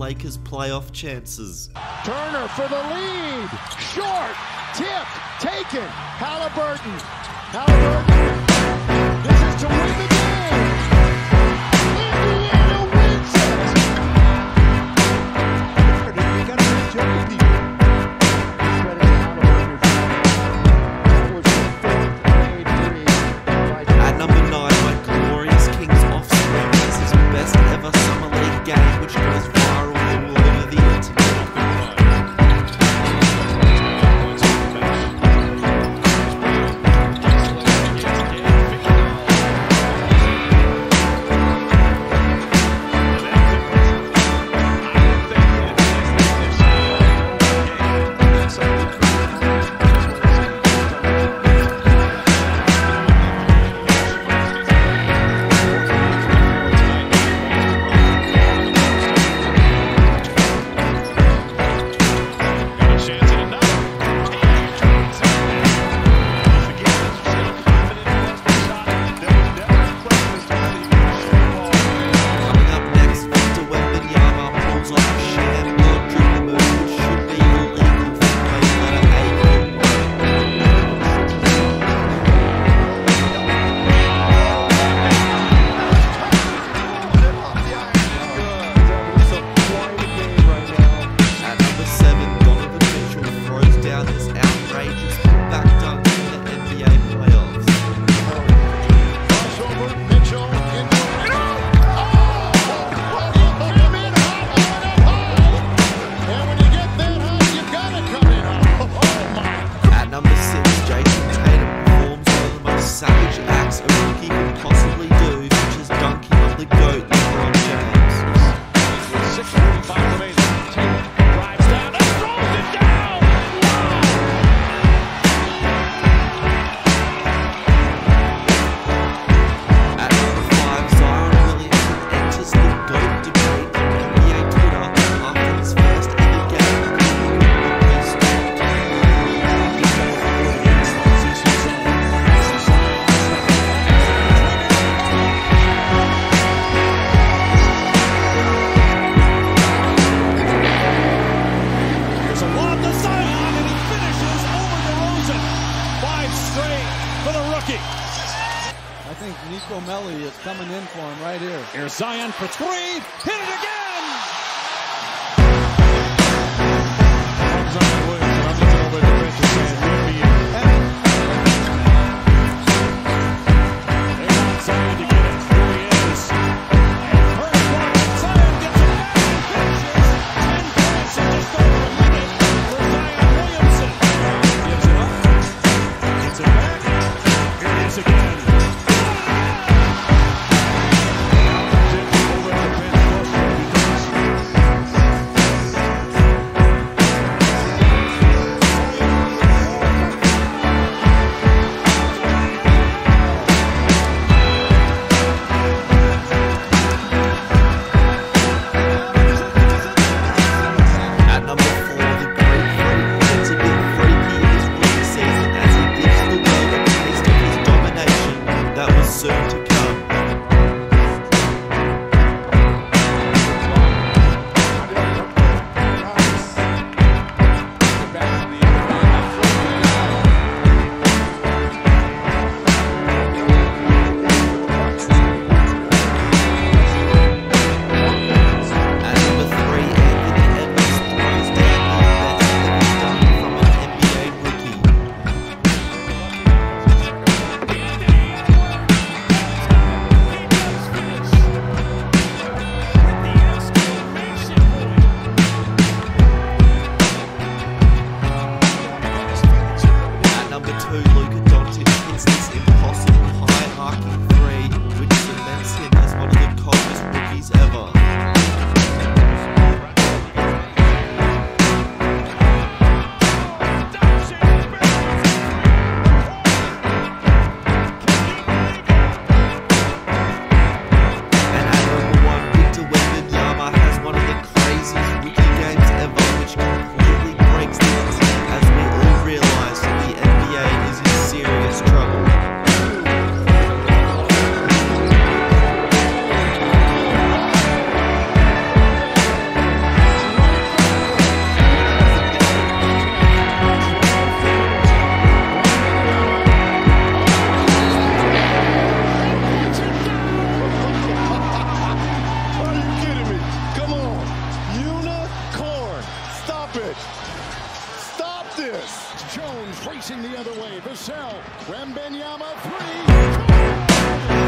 Lakers playoff chances. Turner for the lead. Short. tip Taken. Halliburton. Halliburton. This is to win the Melly is coming in for him right here. Here's Zion for three. Hit it again! Racing the other way. Vassell. Wembanyama three.